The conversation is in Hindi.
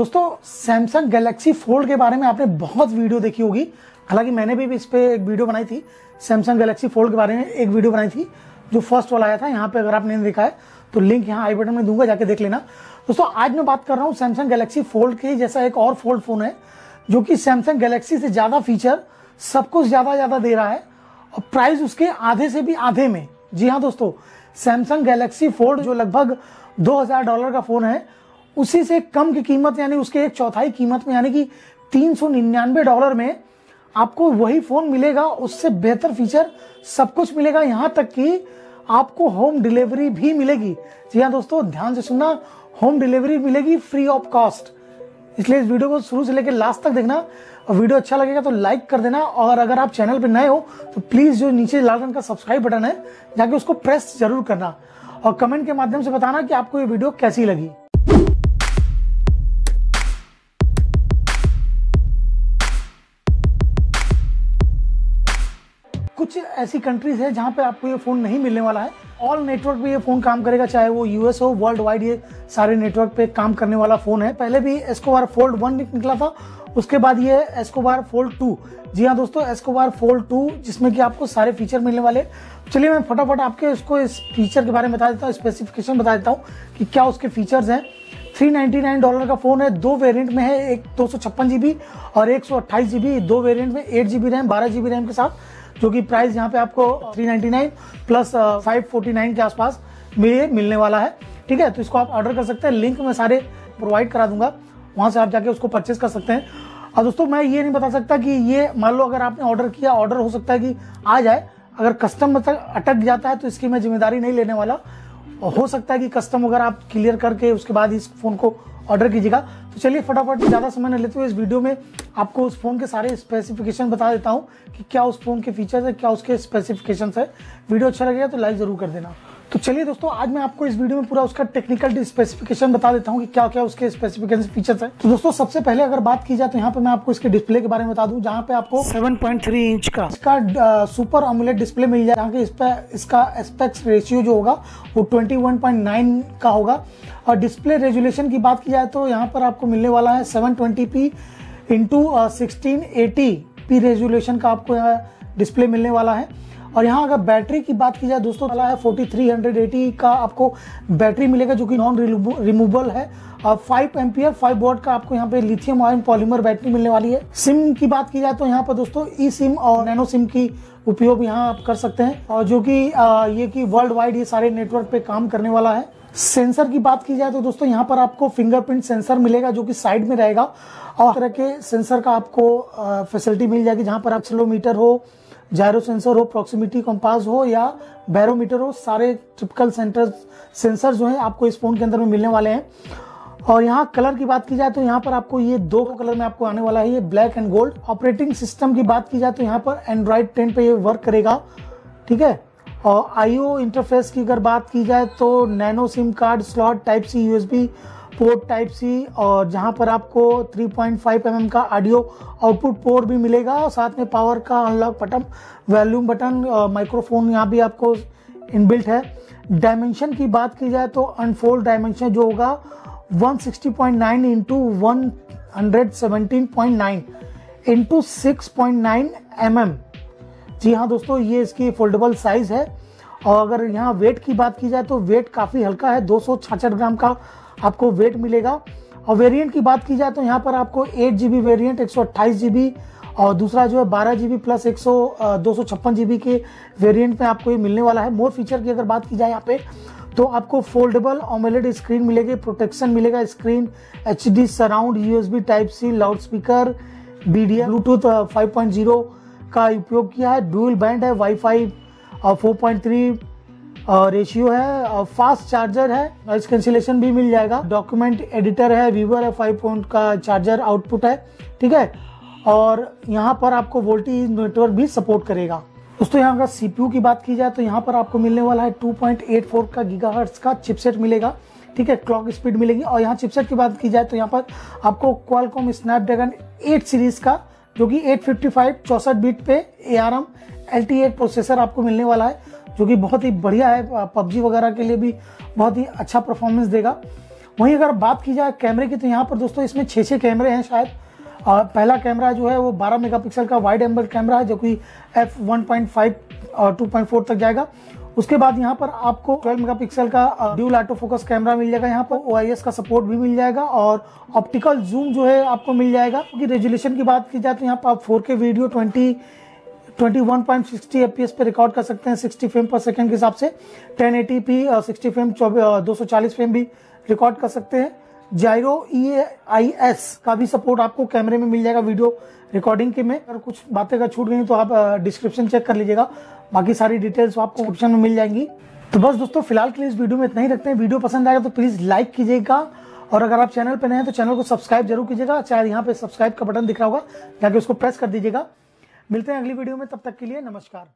दोस्तों सैमसंग गैलेक्सी फोल्ड के बारे में आपने बहुत वीडियो देखी होगी। हालाँकि मैंने भी इस पे एक वीडियो बनाई थी सैमसंग गैलेक्सी फोल्ड के बारे में एक वीडियो बनाई थी, जो फ़र्स्ट वाला आया था। यहाँ पे अगर आपने नहीं देखा है तो लिंक यहाँ आई बटन में दूँगा, जाके देख लेना। दोस्तों, आज मैं बात कर रहा हूँ सैमसंग गैलेक्सी फोल्ड के जैसा एक और फोल्ड फ़ोन है, जो कि सैमसंग गैलेक्सी से ज़्यादा फीचर सब कुछ ज़्यादा ज़्यादा दे रहा है, और प्राइस उसके आधे से भी आधे में। जी हाँ दोस्तों सैमसंग गैलेक्सी फोल्ड जो लगभग 2000 डॉलर का फ़ोन है उसी से कम की कीमत, यानी उसके एक चौथाई कीमत में, यानी कि तीन सौ निन्यानवे डॉलर में आपको वही फ़ोन मिलेगा। उससे बेहतर फीचर सब कुछ मिलेगा। यहाँ तक कि आपको होम डिलीवरी भी मिलेगी। जी हाँ दोस्तों, ध्यान से सुनना, होम डिलीवरी मिलेगी फ्री ऑफ़ कॉस्ट। इसलिए इस वीडियो को शुरू से लेकर लास्ट तक देखना। और वीडियो अच्छा लगेगा तो लाइक कर देना। और अगर आप चैनल पर नए हो तो प्लीज़ जो नीचे लाल रंग का सब्सक्राइब बटन है, जाके उसको प्रेस ज़रूर करना। और कमेंट के माध्यम से बताना कि आपको ये वीडियो कैसी लगी। कुछ ऐसी कंट्रीज़ है जहाँ पे आपको ये फ़ोन नहीं मिलने वाला है। ऑल नेटवर्क पे ये फ़ोन काम करेगा, चाहे वो यूएस हो वर्ल्ड वाइड ये सारे नेटवर्क पे काम करने वाला फ़ोन है। पहले भी एस्कोबार फोल्ड वन निकला था, उसके बाद ये एस्कोबार फोल्ड टू जी हाँ दोस्तों एस्कोबार फोल्ड टू जिसमें कि आपको सारे फीचर मिलने वाले। चलिए मैं फटाफट आपके इसको इस फीचर के बारे में बता देता हूँ स्पेसिफिकेशन बता देता हूँ कि क्या उसके फीचर्स हैं। 399 डॉलर का फ़ोन है, दो वेरिएंट में है, एक दो और एक सौ अट्ठाईस जीबी दो वेरिएंट में एट जीबी रैम बारह जीबी रैम के साथ। जो कि प्राइस यहाँ पे आपको 399 प्लस फाइव फोर्टी नाइन के आसपास में ये मिलने वाला है। ठीक है? तो इसको आप ऑर्डर कर सकते हैं। लिंक मैं सारे प्रोवाइड करा दूँगा। वहाँ से आप जाके उसको परचेज कर सकते हैं। और दोस्तों, मैं ये नहीं बता सकता कि ये मान लो अगर आपने ऑर्डर किया ऑर्डर हो सकता है कि आ जाए। अगर कस्टम तक अटक जाता है तो इसकी मैं ज़िम्मेदारी नहीं लेने वाला। हो सकता है कि कस्टम अगर आप क्लियर करके उसके बाद इस फ़ोन को ऑर्डर कीजिएगा। तो चलिए फटाफट, ज़्यादा समय न लेते हुए इस वीडियो में आपको उस फ़ोन के सारे स्पेसिफिकेशन बता देता हूँ कि क्या उस फ़ोन के फीचर्स है, क्या उसके स्पेसिफिकेशन है। वीडियो अच्छा लगेगा तो लाइक ज़रूर कर देना। तो चलिए दोस्तों आज मैं आपको इस वीडियो में पूरा उसका टेक्निकल स्पेसिफिकेशन बता देता हूँ कि क्या क्या उसके स्पेसिफिकेशन फीचर्स है। तो दोस्तों सबसे पहले अगर बात की जाए तो यहाँ पे मैं आपको इसके डिस्प्ले के बारे में बता दूँ जहाँ पे आपको 7.3 इंच का। इसका सुपर अमुलेट डिस्प्ले मिल जाए जहाँ इस पे इसका एस्पेक्ट रेशियो जो होगा वो 21.9 का होगा। और डिस्प्ले रेजुलेशन की बात की जाए तो यहाँ पर आपको मिलने वाला है seven twenty P into sixteen eighty P resolution का आपको डिस्प्ले मिलने वाला है। और यहाँ अगर बैटरी की बात की जाए, दोस्तों वाला है 4380 का आपको बैटरी मिलेगा, जो कि नॉन रिमूवेबल है। और फाइव एम्पियर फाइव वोट का आपको यहाँ पे लिथियम आयन पॉलीमर बैटरी मिलने वाली है। सिम की बात की जाए तो यहाँ पर, दोस्तों ई सिम और नैनो सिम की उपयोग यहाँ आप कर सकते हैं। और जो कि ये कि वर्ल्ड वाइड ये सारे नेटवर्क पे काम करने वाला है। सेंसर की बात की जाए तो दोस्तों, यहाँ पर आपको फिंगरप्रिंट सेंसर मिलेगा, जो कि साइड में रहेगा। और तरह के सेंसर का आपको फैसिलिटी मिल जाएगी, जहाँ पर आप स्लोमीटर हो जायरो सेंसर हो प्रॉक्सिमिटी कंपास हो या बैरोमीटर हो, सारे टिपिकल सेंटर सेंसर जो है आपको इस फ़ोन के अंदर में मिलने वाले हैं। और यहाँ कलर की बात की जाए तो यहाँ पर आपको ये दो कलर में आपको आने वाला है, ये black and gold operating system की बात की जाए तो यहाँ पर एंड्रॉइड टेन पे ये वर्क करेगा, ठीक है? और आईओ इंटरफेस की अगर बात की जाए तो nano SIM card slot type C USB port type C और जहाँ पर आपको 3.5 पॉइंट mm का ऑडियो आउटपुट पोर्ट भी मिलेगा और साथ में पावर का unlock button volume button microphone यहाँ भी आपको इनबिल्ट है। डायमेंशन की बात की जाए तो अनफोल्ड डायमेंशन जो होगा 160.9 sixty point nine into one hundred seventeen point nine into six point nine M M जी हाँ दोस्तों, ये इसकी फोल्डेबल साइज़ है। और अगर यहाँ वेट की बात की जाए तो वेट काफ़ी हल्का है, दो ग्राम का। आपको वेट मिलेगा। और वेरिएंट की बात की जाए तो यहाँ पर आपको एट जी बी वेरियंट एक सौ अट्ठाईस जीबी और दूसरा जो है बारह जी बी प्लस एक सौ दो सौ छप्पन जीबी के वेरिएंट में आपको ये मिलने वाला है। मोर फीचर की अगर बात की जाए यहाँ पे तो आपको फोल्डेबल ऑमेलेड स्क्रीन मिलेगी प्रोटेक्शन मिलेगा screen H D surround USB type C loud speaker B D Bluetooth five point zero का उपयोग किया है। डुअल बैंड है वाईफाई और फोर पॉइंट थ्री रेशियो है फास्ट चार्जर है नॉइस कैंसिलेशन भी मिल जाएगा। डॉक्यूमेंट एडिटर है वीवर है फाइव पॉइंट का चार्जर आउटपुट है, ठीक है? और यहाँ पर आपको वोल्टेज नेटवर्क भी सपोर्ट करेगा। दोस्तों, यहाँ अगर सीपीयू की बात की जाए तो यहाँ पर आपको मिलने वाला है 2.84 का गीगाहर्ट्ज का चिपसेट मिलेगा, ठीक है? क्लॉक स्पीड मिलेगी। और यहाँ चिपसेट की बात की जाए तो यहाँ पर आपको क्वालकॉम स्नैपड्रैगन 8 सीरीज़ का, जो कि 855 चौसठ बीट पे A R M L processor आपको मिलने वाला है। जो कि बहुत ही बढ़िया है पबजी वगैरह के लिए भी बहुत ही अच्छा परफॉर्मेंस देगा। वहीं अगर बात की जाए कैमरे की तो यहाँ पर दोस्तों इसमें छः छः कैमरे हैं शायद। और पहला कैमरा जो है वो 12 मेगापिक्सल का वाइड एंगल कैमरा है, जो कि एफ़ 1.5 और 2.4 तक जाएगा। उसके बाद यहाँ पर आपको 12 मेगापिक्सल का ड्यूल ऑटो फोकस कैमरा मिल जाएगा। यहाँ पर OIS का सपोर्ट भी मिल जाएगा और ऑप्टिकल जूम जो है आपको मिल जाएगा। क्योंकि रेजुलेशन की बात की जाए तो यहाँ पर आप 4K वीडियो 20 21.60 एफपीएस पे रिकॉर्ड कर सकते हैं 60 फ्रेम पर सेकंड के हिसाब से। 1080p और 60 फ्रेम 240 फ्रेम भी रिकॉर्ड कर सकते हैं। जायरो ई आई एस का भी सपोर्ट आपको कैमरे में मिल जाएगा वीडियो रिकॉर्डिंग के में। अगर कुछ बातें अगर छूट गई तो आप डिस्क्रिप्शन चेक कर लीजिएगा। बाकी सारी डिटेल्स आपको ऑप्शन में मिल जाएँगी। तो बस दोस्तों, फ़िलहाल के लिए इस वीडियो में इतना ही रखते हैं। वीडियो पसंद आएगा तो प्लीज़ लाइक कीजिएगा। और अगर आप चैनल पर नए हैं तो चैनल को सब्सक्राइब ज़रूर कीजिएगा। चाहे यहाँ पे सब्सक्राइब का बटन दिख रहा होगा, जाके उसको प्रेस कर दीजिएगा। मिलते हैं अगली वीडियो में तब तक के लिए नमस्कार।